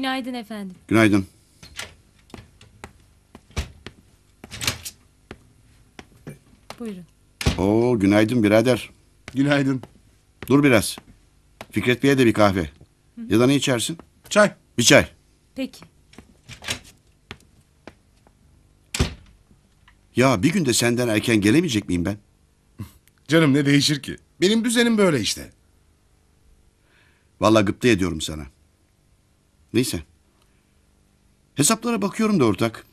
Günaydın efendim. Günaydın. Buyurun. Oo günaydın birader. Günaydın. Dur biraz. Fikret Bey'e de bir kahve. Ya da ne içersin? Çay. Bir çay. Peki. Ya bir günde senden erken gelemeyecek miyim ben? Canım ne değişir ki? Benim düzenim böyle işte. Vallahi gıpta ediyorum sana. Neyse. Hesaplara bakıyorum da ortak.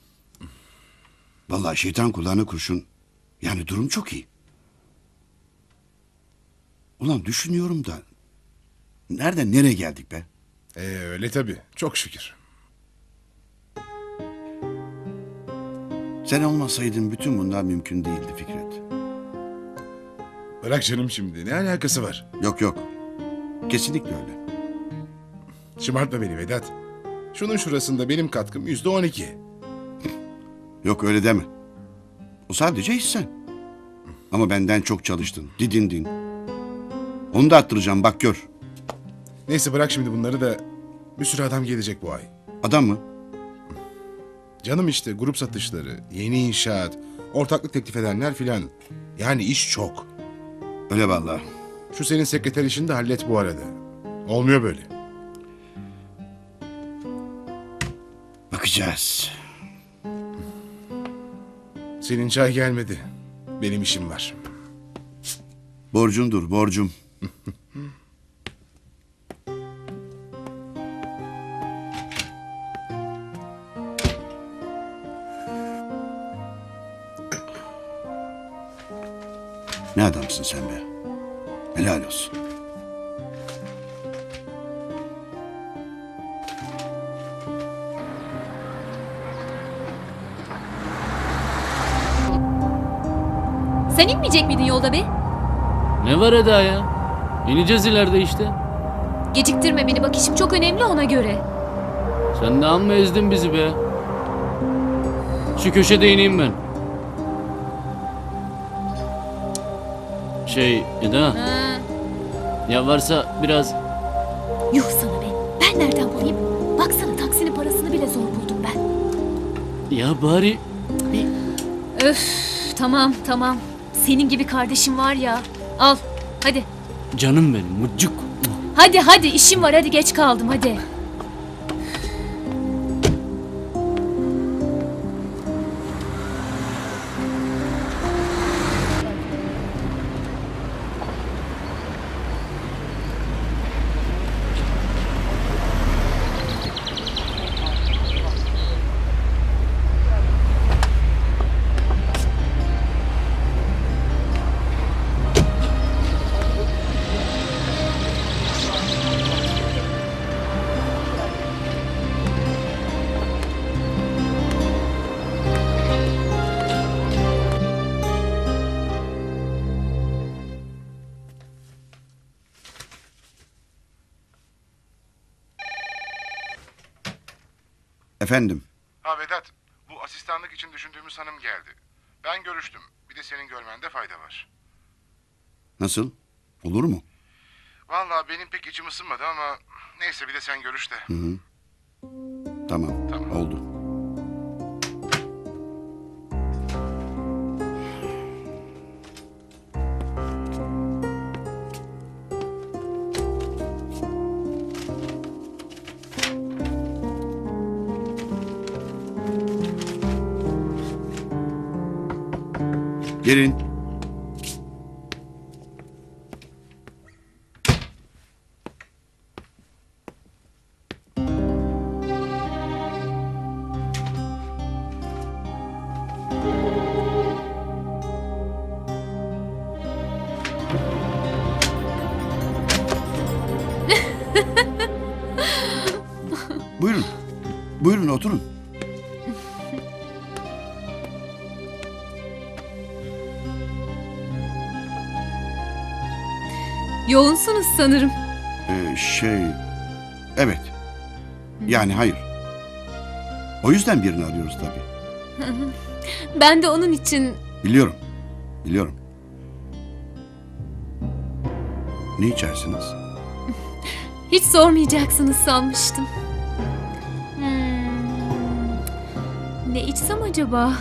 Vallahi şeytan kulağına kurşun. Yani durum çok iyi. Ulan düşünüyorum da. Nereden nereye geldik be? Ee, öyle tabii. Çok şükür. Sen olmasaydın bütün bunlar mümkün değildi Fikret. Bırak canım şimdi. Ne alakası var? Yok yok. Kesinlikle öyle. Şımartma beni Vedat. Şunun şurasında benim katkım yüzde on iki. Yok öyle deme. O sadece hissen. Ama benden çok çalıştın. Didindin. Onu da attıracağım bak gör. Neyse bırak şimdi bunları da bir sürü adam gelecek bu ay. Adam mı? Canım işte grup satışları, yeni inşaat, ortaklık teklif edenler filan. Yani iş çok. Öyle vallahi. Şu senin sekreter işini de hallet bu arada. Olmuyor böyle. Bakacağız. Senin çay gelmedi. Benim işim var. Borcundur borcum. ne adamsın sen be. Helal olsun. Sen inmeyecek miydin yolda be? Ne var Eda ya? İneceğiz ileride işte. Geciktirme beni bak işim çok önemli ona göre. Sen de amma ezdin bizi be. Şu köşede ineyim ben. Şey Eda Ha. ya varsa biraz Yuh sana be. Ben nereden bulayım? Baksana taksinin parasını bile zor buldum ben. ya bari Öf tamam tamam. Senin gibi kardeşim var ya. Al hadi. canım benim mucuk. Hadi hadi işim var hadi geç kaldım hadi. Efendim. Ha Vedat, bu asistanlık için düşündüğümüz hanım geldi. Ben görüştüm. Bir de senin görmende fayda var. Nasıl? Olur mu? Vallahi benim pek içim ısınmadı ama neyse bir de sen görüş de. Tamam. Gelin. sanırım. Ee, şey... Evet. Yani hayır. O yüzden birini arıyoruz tabii. Ben de onun için Biliyorum. Biliyorum. Ne içersiniz? hiç sormayacaksınız sanmıştım. Hmm, Ne içsem acaba?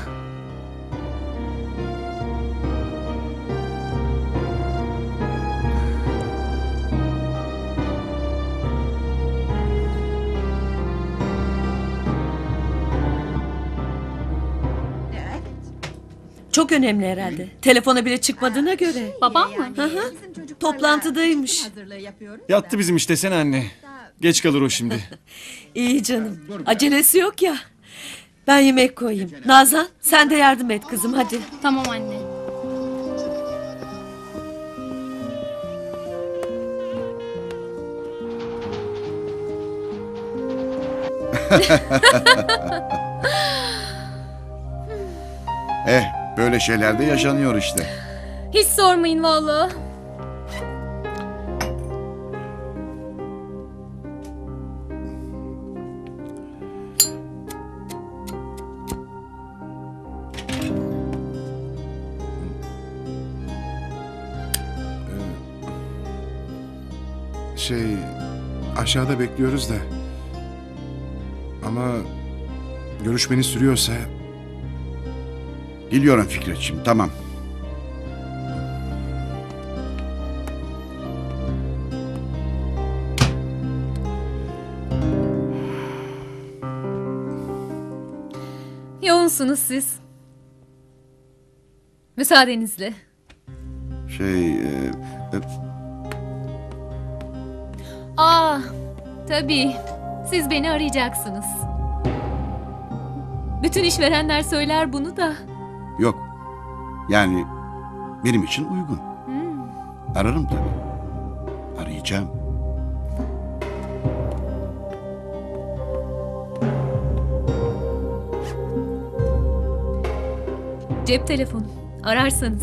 Çok önemli herhalde. Telefona bile çıkmadığına göre. Babam mı? Hı hı. Toplantıdaymış. Yattı bizim işte sen anne. Geç kalır o şimdi. İyi canım. Acelesi yok ya. Ben yemek koyayım. Nazan sen de yardım et kızım hadi. Tamam anne. Eh böyle şeyler de yaşanıyor işte. Hiç sormayın vallahi. Şey aşağıda bekliyoruz da. Ama görüşmeniz sürüyorsa Geliyorum Fikretciğim tamam. Yoğunsunuz siz. Müsaadenizle. Şey e, e, Aa, tabii. Siz beni arayacaksınız. Bütün işverenler söyler bunu da. Yok. Yani benim için uygun. Ararım tabii. Arayacağım. Cep telefonu. Ararsanız.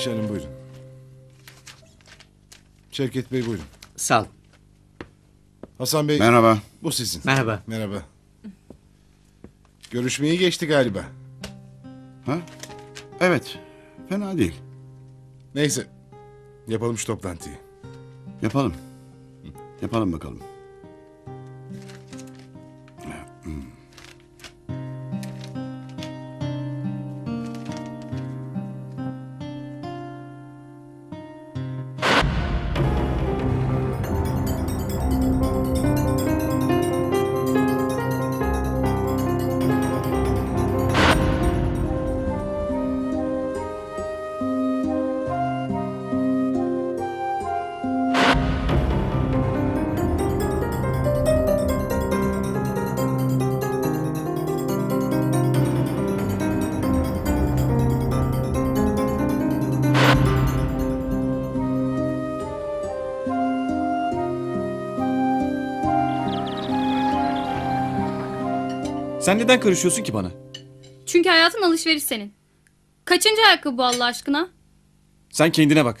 Ayşe Hanım buyurun. Şevket Bey buyurun. Sağ ol. Hasan Bey Merhaba. bu sizin. Merhaba. Merhaba. Görüşmeyi geçti galiba. Ha? Evet. Fena değil. Neyse. Yapalım şu toplantıyı. Yapalım. Yapalım bakalım. Sen neden karışıyorsun ki bana? Çünkü hayatın alışveriş senin. Kaçıncı ayakkabı bu Allah aşkına? Sen kendine bak.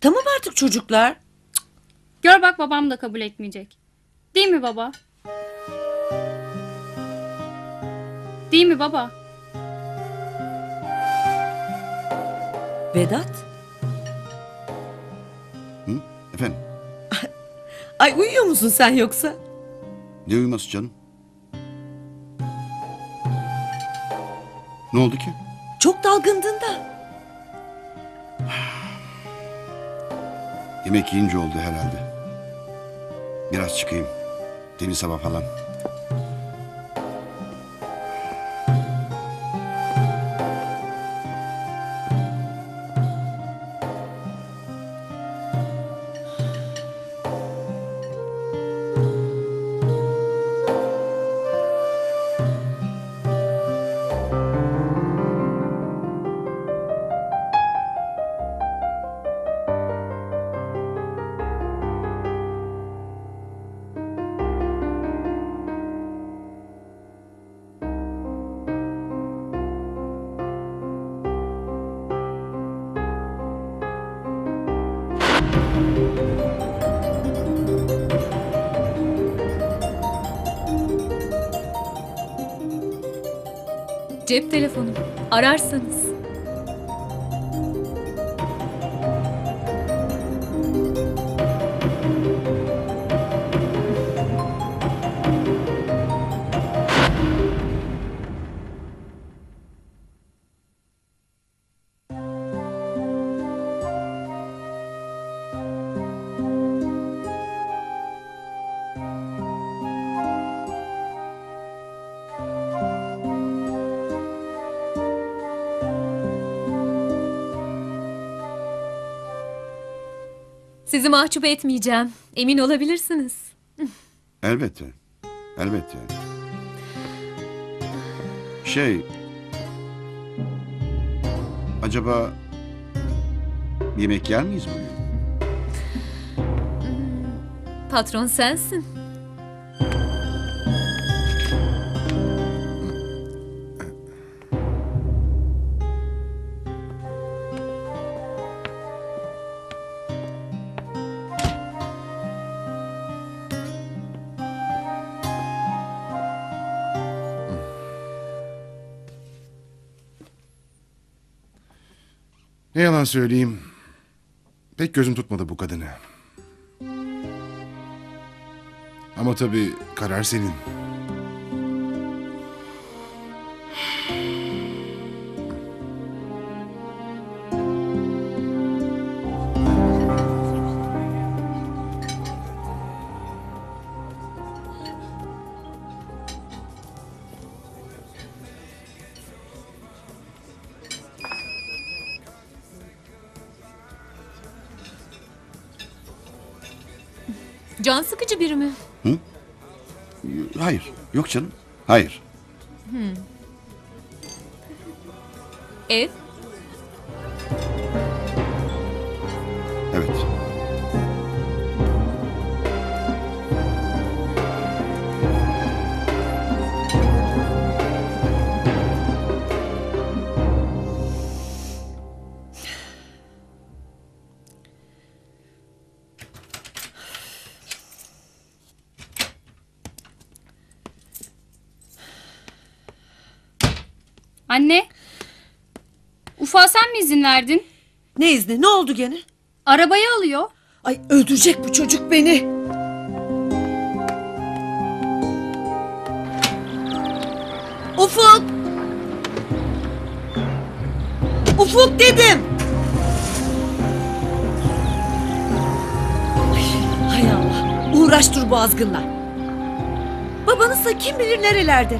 Tamam artık çocuklar. Gör bak babam da kabul etmeyecek. Değil mi baba? Değil mi baba? Vedat. Hı? Efendim? Ay uyuyor musun sen yoksa? Ne uyuması canım? Ne oldu ki? Çok dalgındın da. Yemek yiyince oldu herhalde. Biraz çıkayım. Temiz hava falan. Cep telefonum. Ararsanız. Sizi mahcup etmeyeceğim. Emin olabilirsiniz. Elbette. Elbette. Şey... Acaba... Yemek yer miyiz bugün? Patron sensin. Ne yalan söyleyeyim. Pek gözüm tutmadı bu kadını. Ama tabii karar senin. Can sıkıcı biri mi? Hayır. Yok canım. Hayır. Ev? Evet. Anne. Ufa sen mi izin verdin? Ne izni ne oldu gene? Arabayı alıyor. Ay öldürecek bu çocuk beni. Ufuk! Ufuk dedim. Ay, hay Allah. Uğraş dur bu azgınla. Babanızsa kim bilir nerelerde.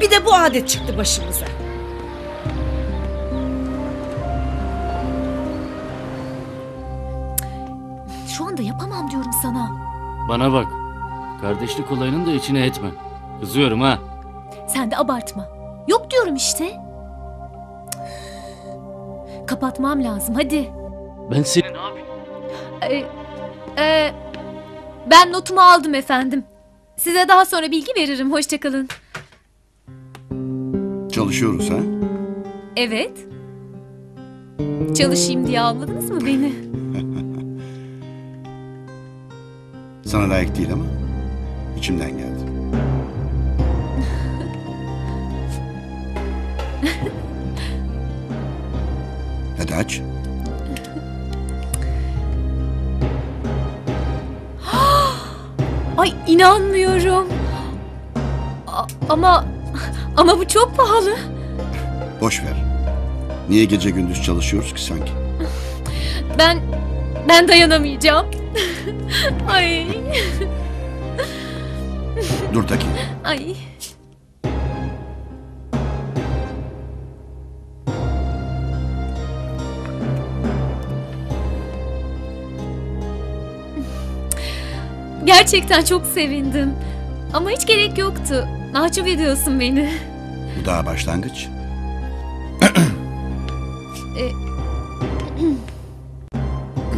Bir de bu adet çıktı başımıza. Şu anda yapamam diyorum sana. Bana bak. Kardeşlik olayının da içine etme. Kızıyorum ha. Sen de abartma. Yok diyorum işte. Kapatmam lazım hadi. Ben senin ne yapayım? Ee, e, ben notumu aldım efendim. Size daha sonra bilgi veririm. Hoşçakalın. Çalışıyoruz ha? Evet. Çalışayım diye almadınız mı beni? Sana layık değil ama içimden geldi. Hadi aç. Ay inanmıyorum. A- ama ama bu çok pahalı. Boş ver. Niye gece gündüz çalışıyoruz ki sanki? Ben ben dayanamayacağım. Ay Dur dakika. ay. Gerçekten çok sevindim. Ama hiç gerek yoktu. Mahcup ediyorsun beni. Bu daha başlangıç.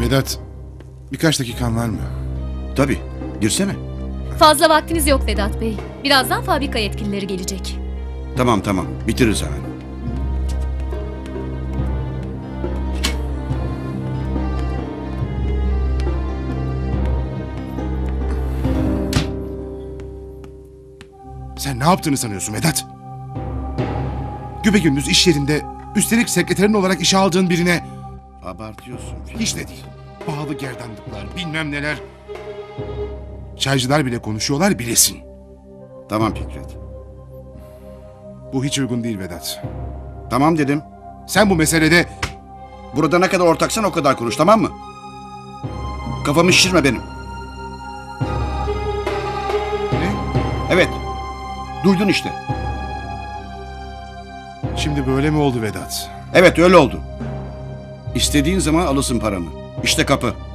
Vedat, birkaç dakikan var mı? Tabii. Girsene. Fazla vaktiniz yok Vedat Bey. Birazdan fabrika yetkilileri gelecek. Tamam tamam. Bitiririz hemen. Sen ne yaptığını sanıyorsun Vedat? Güpegündüz iş yerinde üstelik sekreterin olarak işe aldığın birine Abartıyorsun. Hiç de değil. Pahalı gerdanlıklar bilmem neler. Çaycılar bile konuşuyorlar bilesin. Tamam Fikret. Bu hiç uygun değil Vedat. Tamam dedim. Sen bu meselede Burada ne kadar ortaksan o kadar konuş tamam mı? Kafamı şişirme benim. ne? Evet. Duydun işte. Şimdi böyle mi oldu Vedat? Evet öyle oldu. İstediğin zaman alırsın paranı. İşte kapı.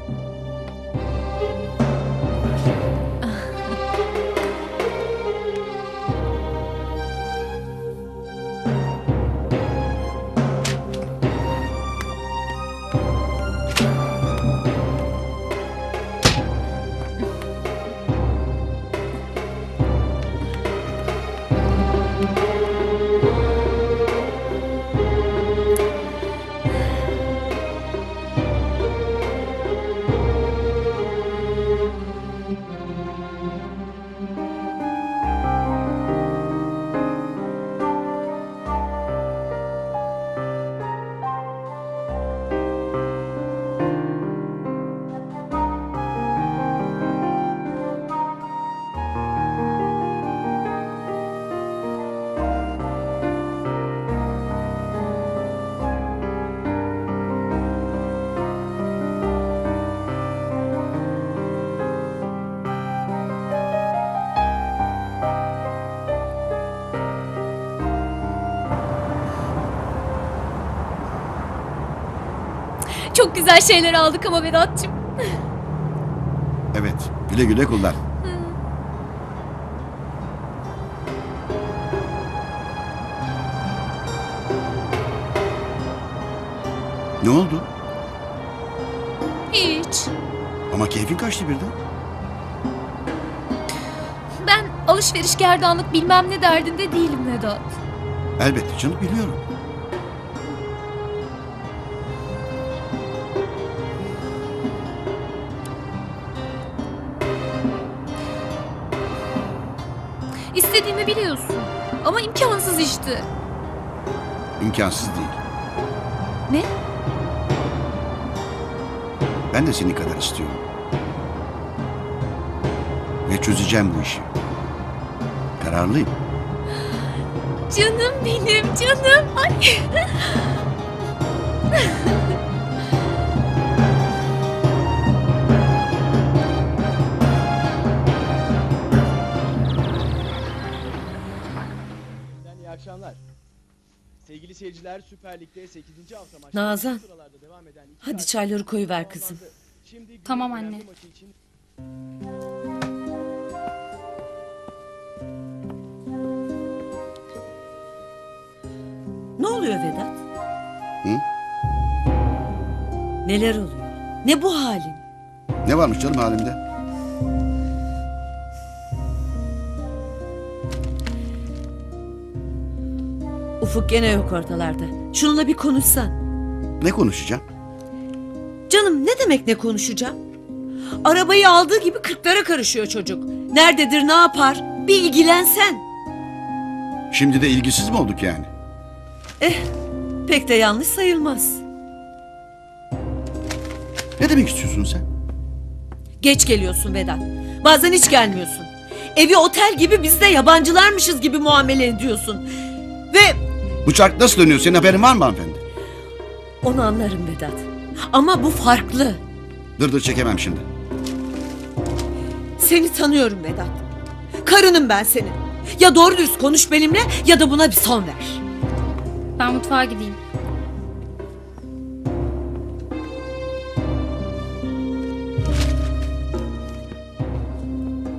Çok güzel şeyler aldık ama Vedat'cığım. Evet. Güle güle kullan. Ne oldu? Hiç. Ama keyfin kaçtı birden. Ben alışveriş gerdanlık bilmem ne derdinde değilim Vedat. Elbette canım biliyorum. İstediğimi biliyorsun. Ama imkansız işte. İmkansız değil. Ne? Ben de senin kadar istiyorum. Ve çözeceğim bu işi. Kararlıyım. Canım benim canım. Ay. Seyirciler Süper Lig'de 8. hafta maçı Nazan, sıralarda devam eden iki hadi çayları koyuver kızım. Şimdi Tamam anne. Ne oluyor Vedat? Hı? Neler oluyor? Ne bu halin? Ne varmış canım halimde? Ufuk gene yok ortalarda. Şununla bir konuşsan. Ne konuşacağım? Canım ne demek ne konuşacağım? Arabayı aldığı gibi kırklara karışıyor çocuk. Nerededir ne yapar? Bir ilgilensen. Şimdi de ilgisiz mi olduk yani? Pek de yanlış sayılmaz. Ne demek istiyorsun sen? Geç geliyorsun Vedat. Bazen hiç gelmiyorsun. Evi otel gibi biz de yabancılarmışız gibi muamele ediyorsun. Ve Bu çark nasıl dönüyor? Senin haberin var mı hanımefendi? onu anlarım Vedat. Ama bu farklı. Dırdır çekemem şimdi. Seni tanıyorum Vedat. Karınım ben senin. Ya doğru dürüst konuş benimle ya da buna bir son ver. Ben mutfağa gideyim.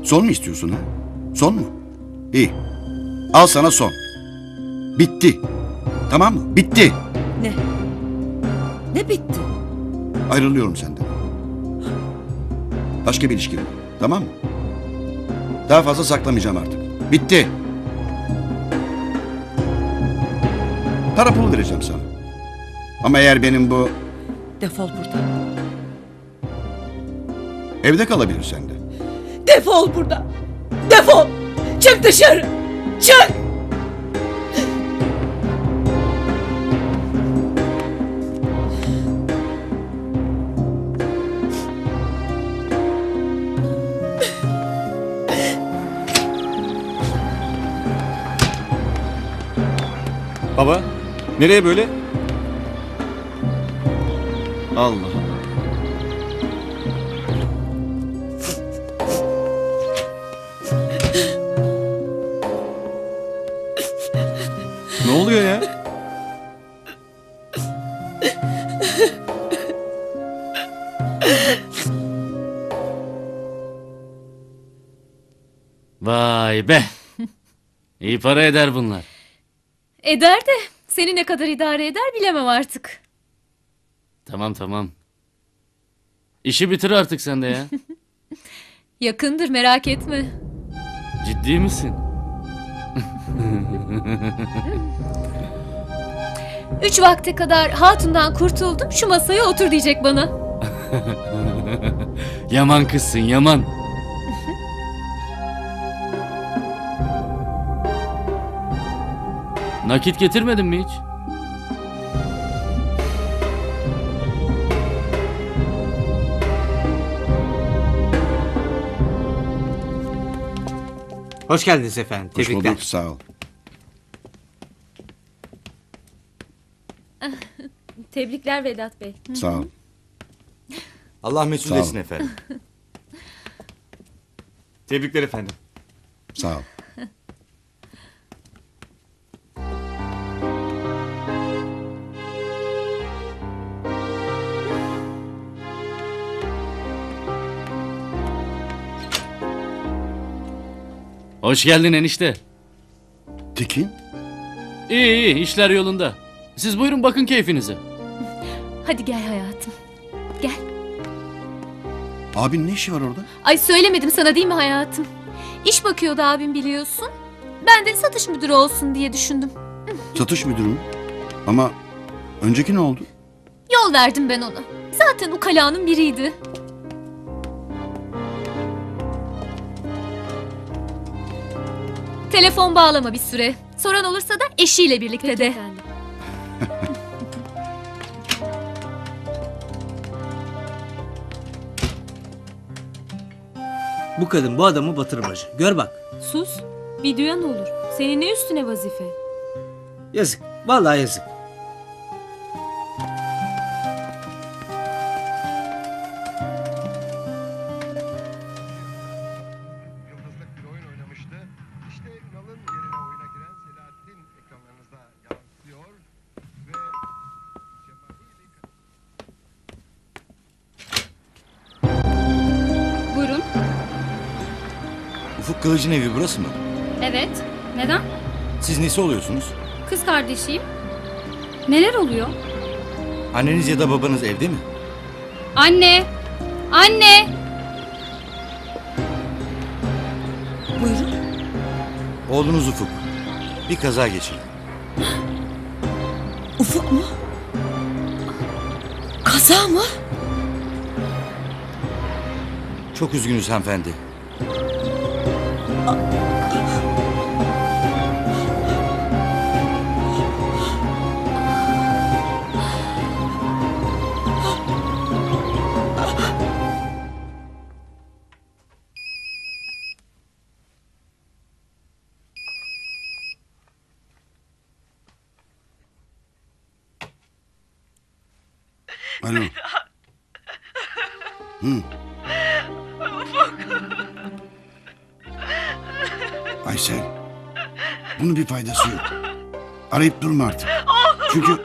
Son mu istiyorsun ha? Son mu? İyi. Al sana son. Bitti. Tamam mı? Bitti. Ne? Ne bitti? Ayrılıyorum senden. Başka bir ilişki. Tamam mı? Daha fazla saklamayacağım artık. Bitti. Para pul vereceğim sana. Ama eğer benim bu Defol buradan. evde kalabilirsen de. Defol buradan. Defol. Çık dışarı. Çık. Baba, nereye böyle? Allah. ne oluyor ya? Vay be. İyi para eder bunlar. Eder de seni ne kadar idare eder bilemem artık. Tamam tamam. İşi bitir artık sen de ya. Yakındır merak etme. Ciddi misin? Üç vakte kadar hatundan kurtuldum şu masaya otur diyecek bana. Yaman kızsın yaman. Nakit getirmedin mi hiç? Hoş geldiniz efendim. Hoş Tebrikler. bulduk sağ ol. Tebrikler Vedat Bey. Sağ ol. Allah mesul Sağ ol. etsin efendim. Tebrikler efendim. Sağ ol. Hoş geldin enişte. Tekin, İyi iyi işler yolunda. Siz buyurun bakın keyfinize. Hadi gel hayatım. Gel. abin ne işi var orada? Ay söylemedim sana değil mi hayatım? İş bakıyordu abim biliyorsun. Ben de satış müdürü olsun diye düşündüm. Satış müdürü mü? Ama önceki ne oldu? Yol verdim ben ona. Zaten ukalanın biriydi. Telefon bağlama bir süre. Soran olursa da eşiyle birlikte de. Bu kadın bu adamı batırır bacı. Gör bak. Sus. Bir duyan olur. Senin ne üstüne vazife? Yazık. Vallahi yazık. Kılıç'ın evi burası mı? Evet. Neden? Siz nesi oluyorsunuz? Kız kardeşiyim. Neler oluyor? Anneniz ya da babanız evde mi? Anne! Anne! Buyurun. Oğlunuz Ufuk. Bir kaza geçirdi. Ufuk mu? Kaza mı? Çok üzgünüz hanımefendi. 嗯。Faydası yok. Arayıp durma artık. Çünkü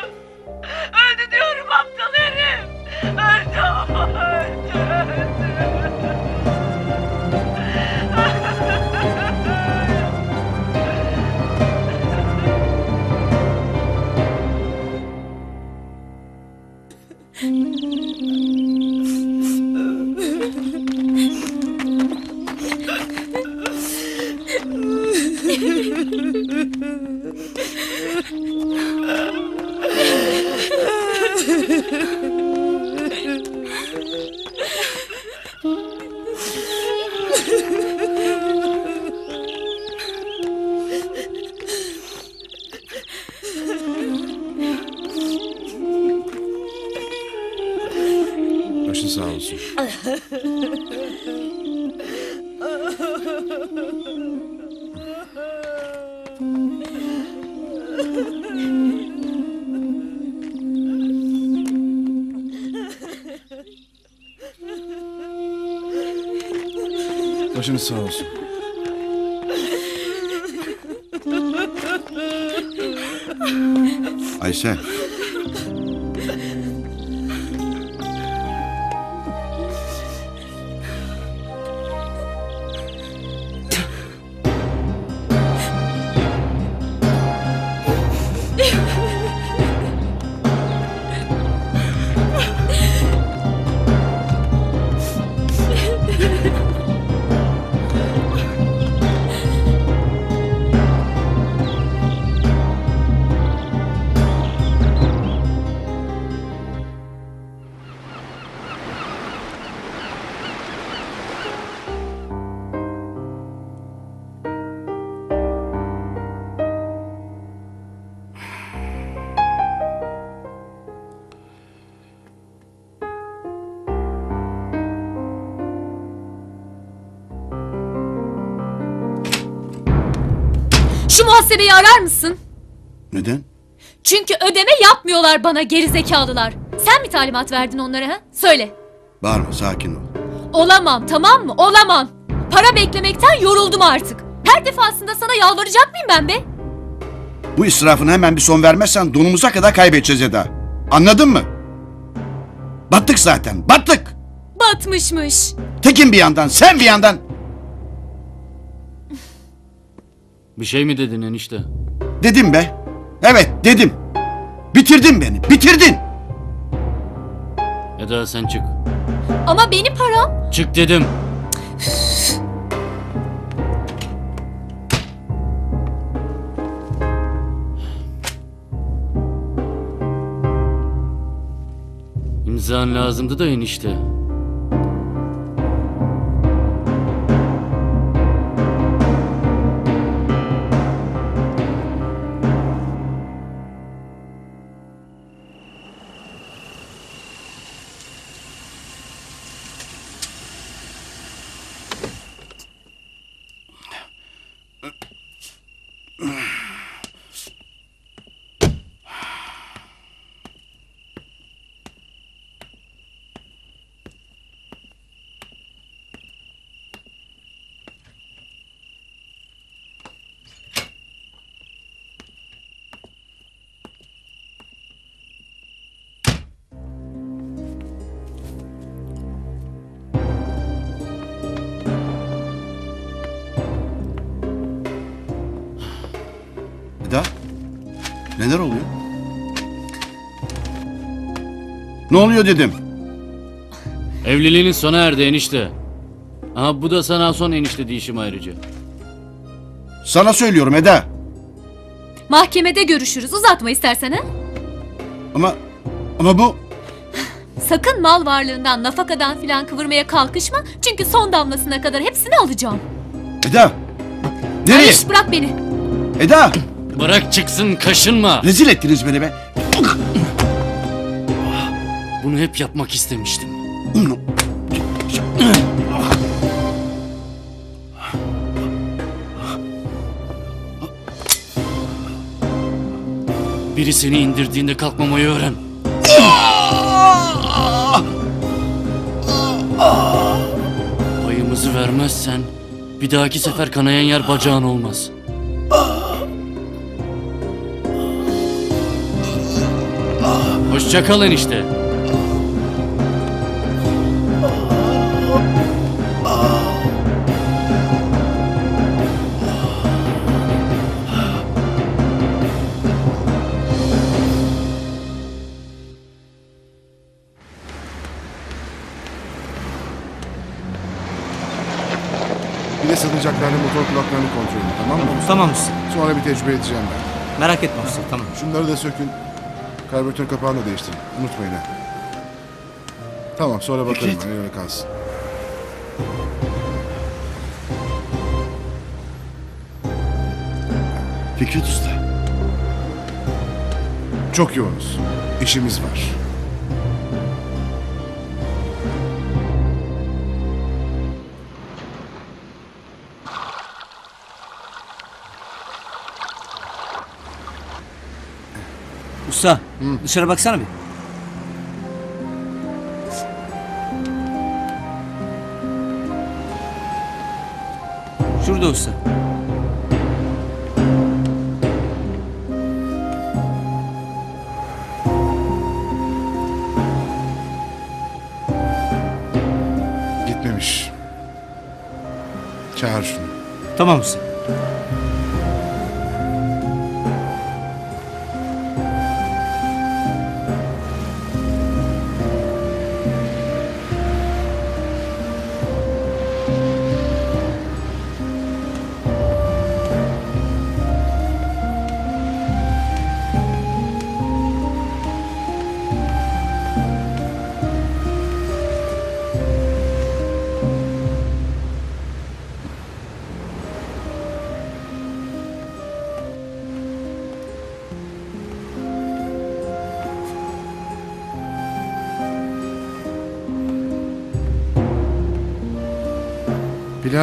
Başınız sağ olsun. Aysel. Şu muhasebeyi arar mısın? Neden? Çünkü ödeme yapmıyorlar bana gerizekalılar. Sen mi talimat verdin onlara ha? Söyle. Bağırma sakin ol. Olamam tamam mı? Olamam. Para beklemekten yoruldum artık. Her defasında sana yalvaracak mıyım ben be? Bu israfına hemen bir son vermezsen donumuza kadar kaybedeceğiz Eda. Anladın mı? Battık zaten battık. Batmışmış. Tekin bir yandan sen bir yandan. Bir şey mi dedin enişte? Dedim be. Evet dedim. Bitirdin beni bitirdin. Eda sen çık. Ama benim param. Çık dedim. İmzan lazımdı da enişte. Neler oluyor? Ne oluyor dedim. Evliliğinin sona erdi enişte. Aha bu da sana son enişte diyişim ayrıca. Sana söylüyorum Eda. Mahkemede görüşürüz. Uzatma istersen ha? Ama ama bu Sakın mal varlığından, nafakadan filan kıvırmaya kalkışma. Çünkü son damlasına kadar hepsini alacağım. Eda. Nereye? Ayş bırak beni. Eda. Bırak çıksın kaşınma. Rezil ettiniz beni be. Bunu hep yapmak istemiştim. Biri seni indirdiğinde kalkmamayı öğren. Payımızı vermezsen bir dahaki sefer kanayan yer bacağın olmaz. Hoşça kal enişte. Bir de salıncaklarla motor kulaklarını kontrol edin tamam mı? Tamam usta. Sonra bir tecrübe edeceğim ben. Merak etme usta tamam. Şunları da sökün. Karbüratör kapağını da değiştirin. Unutmayın ha. Tamam sonra bakarım Fikret. ben öyle kalsın. Fikret Usta. Çok yoğunuz. İşimiz var. Dışarı baksana bir. Şurada usta. Gitmemiş. Çağır şunu. Tamam usta.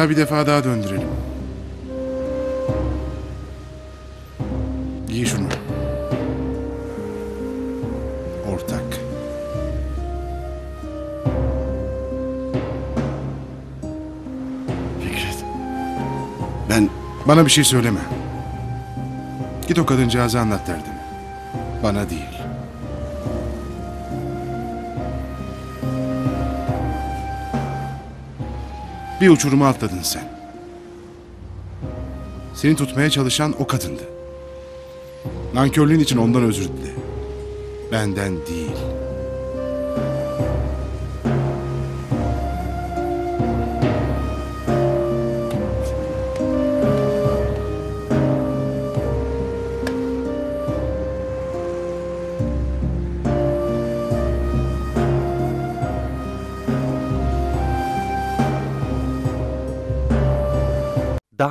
Bir defa daha döndürelim. Giy şunu. Ortak. Fikret. Ben Bana bir şey söyleme. Git o kadıncağıza anlat derdimi. Bana değil. Bir uçuruma atladın sen. Seni tutmaya çalışan o kadındı. Nankörlüğün için ondan özür dile. Benden değil.